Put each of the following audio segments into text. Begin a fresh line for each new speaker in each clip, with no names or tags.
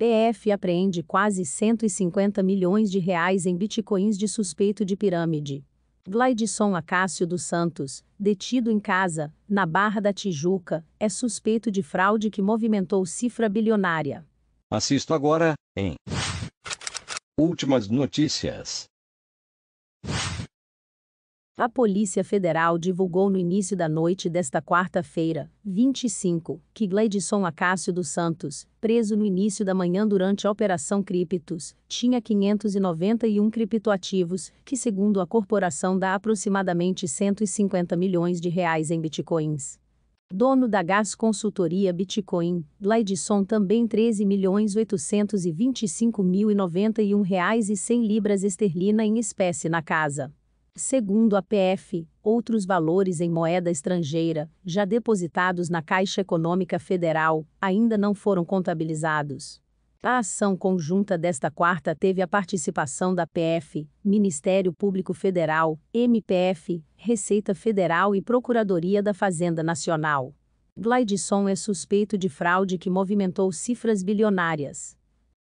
PF apreende quase 150 milhões de reais em bitcoins de suspeito de pirâmide. Glaidson Acácio dos Santos, detido em casa, na Barra da Tijuca, é suspeito de fraude que movimentou cifra bilionária.
Assisto agora, em Últimas Notícias.
A Polícia Federal divulgou no início da noite desta quarta-feira, 25, que Gleidson Acácio dos Santos, preso no início da manhã durante a Operação Criptos, tinha 591 criptoativos, que segundo a corporação dá aproximadamente 150 milhões de reais em bitcoins. Dono da Gas Consultoria Bitcoin, Gleidson também 13 milhões 825 mil e 91 reais e 100 libras esterlina em espécie na casa. Segundo a PF, outros valores em moeda estrangeira, já depositados na Caixa Econômica Federal, ainda não foram contabilizados. A ação conjunta desta quarta teve a participação da PF, Ministério Público Federal, MPF, Receita Federal e Procuradoria da Fazenda Nacional. Glidson é suspeito de fraude que movimentou cifras bilionárias.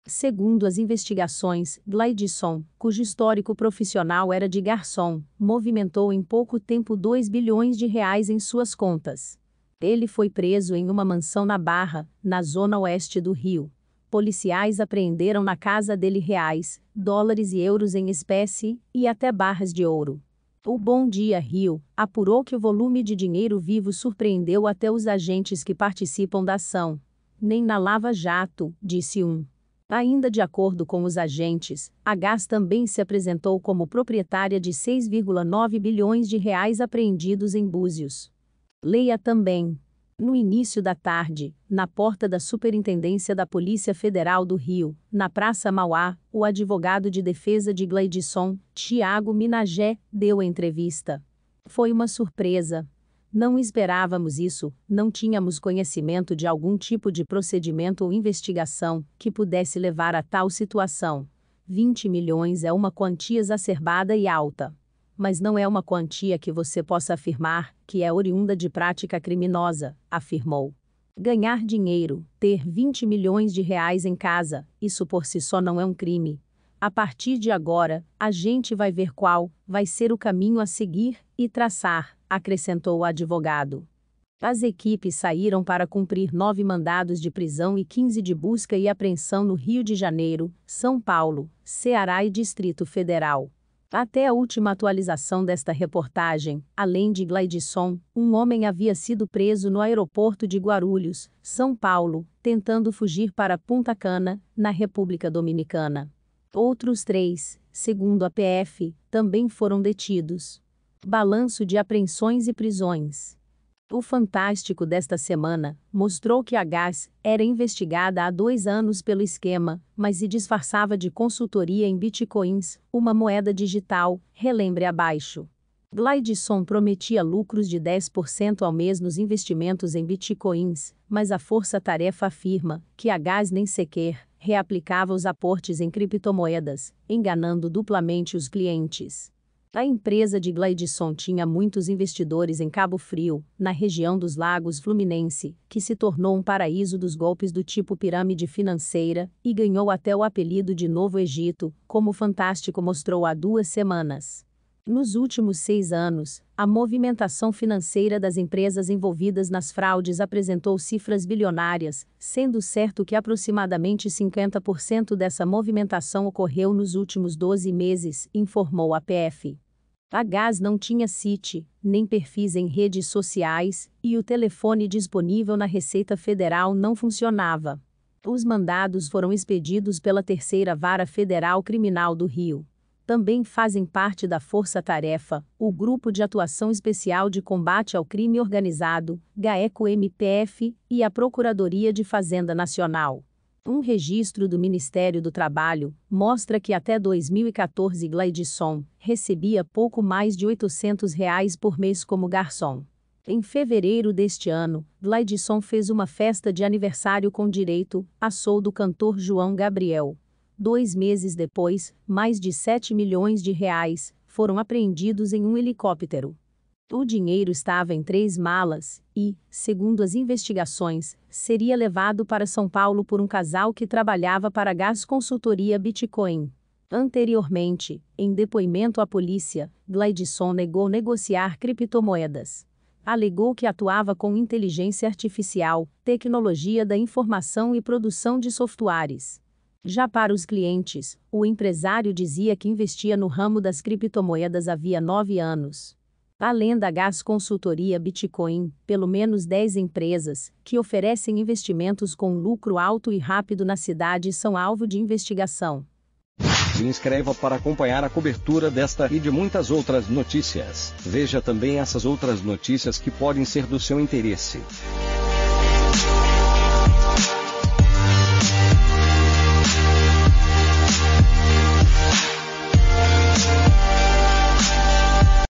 Segundo as investigações, Glaidson, cujo histórico profissional era de garçom, movimentou em pouco tempo 2 bilhões de reais em suas contas. Ele foi preso em uma mansão na Barra, na zona oeste do Rio. Policiais apreenderam na casa dele reais, dólares e euros em espécie, e até barras de ouro. O Bom Dia Rio apurou que o volume de dinheiro vivo surpreendeu até os agentes que participam da ação. Nem na Lava Jato, disse um. Ainda de acordo com os agentes, a Gás também se apresentou como proprietária de 6,9 bilhões de reais apreendidos em Búzios. Leia também. No início da tarde, na porta da Superintendência da Polícia Federal do Rio, na Praça Mauá, o advogado de defesa de Gleidson, Tiago Minagé, deu entrevista. Foi uma surpresa, não esperávamos isso, não tínhamos conhecimento de algum tipo de procedimento ou investigação que pudesse levar a tal situação. 20 milhões é uma quantia exacerbada e alta. Mas não é uma quantia que você possa afirmar que é oriunda de prática criminosa, afirmou. Ganhar dinheiro, ter 20 milhões de reais em casa, isso por si só não é um crime. A partir de agora, a gente vai ver qual vai ser o caminho a seguir e traçar, acrescentou o advogado. As equipes saíram para cumprir nove mandados de prisão e 15 de busca e apreensão no Rio de Janeiro, São Paulo, Ceará e Distrito Federal. Até a última atualização desta reportagem, além de Glaidson, um homem havia sido preso no aeroporto de Guarulhos, São Paulo, tentando fugir para Punta Cana, na República Dominicana. Outros três, segundo a PF, também foram detidos. Balanço de apreensões e prisões. O Fantástico desta semana mostrou que a Gás era investigada há dois anos pelo esquema, mas se disfarçava de consultoria em bitcoins, uma moeda digital, relembre abaixo. Glidson prometia lucros de 10% ao mês nos investimentos em bitcoins, mas a Força Tarefa afirma que a Gás nem sequer reaplicava os aportes em criptomoedas, enganando duplamente os clientes. A empresa de Gleidson tinha muitos investidores em Cabo Frio, na região dos Lagos Fluminense, que se tornou um paraíso dos golpes do tipo pirâmide financeira e ganhou até o apelido de Novo Egito, como o Fantástico mostrou há duas semanas. Nos últimos seis anos, a movimentação financeira das empresas envolvidas nas fraudes apresentou cifras bilionárias, sendo certo que aproximadamente 50% dessa movimentação ocorreu nos últimos 12 meses, informou a PF. A Gás não tinha Citi, nem perfis em redes sociais, e o telefone disponível na Receita Federal não funcionava. Os mandados foram expedidos pela Terceira Vara Federal Criminal do Rio. Também fazem parte da Força Tarefa, o Grupo de Atuação Especial de Combate ao Crime Organizado, GAECO-MPF, e a Procuradoria de Fazenda Nacional. Um registro do Ministério do Trabalho mostra que até 2014 Gleidson recebia pouco mais de 800 reais por mês como garçom. Em fevereiro deste ano, Gleidson fez uma festa de aniversário com direito a sou do cantor João Gabriel. Dois meses depois, mais de 7 milhões de reais foram apreendidos em um helicóptero. O dinheiro estava em três malas e, segundo as investigações, seria levado para São Paulo por um casal que trabalhava para a Gas Consultoria Bitcoin. Anteriormente, em depoimento à polícia, Gladson negou negociar criptomoedas. Alegou que atuava com inteligência artificial, tecnologia da informação e produção de softwares. Já para os clientes, o empresário dizia que investia no ramo das criptomoedas havia nove anos. Além da Gas Consultoria Bitcoin, pelo menos 10 empresas, que oferecem investimentos com lucro alto e rápido na cidade são alvo de investigação.
Se inscreva para acompanhar a cobertura desta e de muitas outras notícias. Veja também essas outras notícias que podem ser do seu interesse.